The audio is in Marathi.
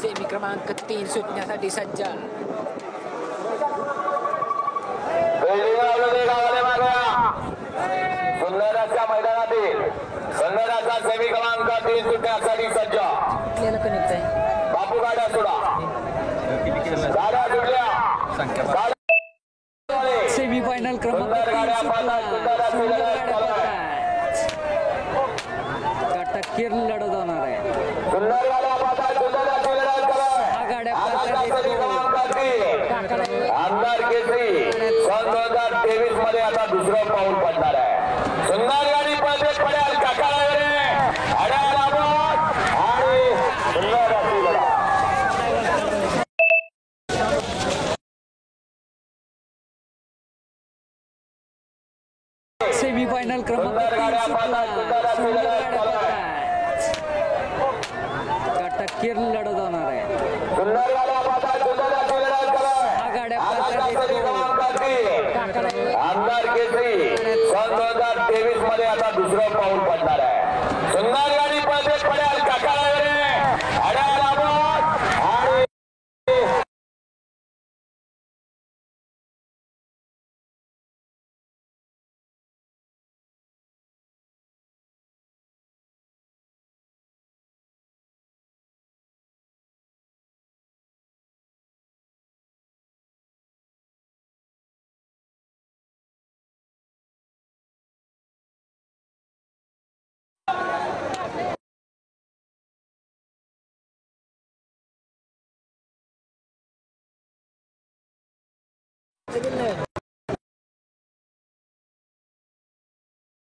सेमी क्रमांक तीन सुटण्यासाठी सज्ज बिल्डिंग लावलेले गावाले मागवा सुंदर अशा मैदानातील. सुंदर असा सेमी क्रमांक तीन सुटण्यासाठी सज्ज बापू गाड्या सोडा. गाड्या सुटल्या. सेमी फायनल क्रमांक सुंदर लढत होणार आहे. हा गाड्या आमदार केसरी सन दोन हजार तेवीसमध्ये आता दुसरं पाऊल पडणार आहे. सुंदर गाडी पळते पडेल काकाला वगैरे अड्या लांबून आणि सुंदर अशी लढा. सेमी फायनल क्रमांक तीन. सुटला सुंदर गाड्या चालू पाहतात काटाकीर लढत होणार आहे सुंदर गाड्या पाहतात सुंदर अशी लढत चालू आहे हा गाड्या आजचा पाहतात सेमी क्रमांक तीन आमदार केसरी सन दोन हजार तेवीसमध्ये आता दुसरं पाऊल पडणार आहे. 这个冷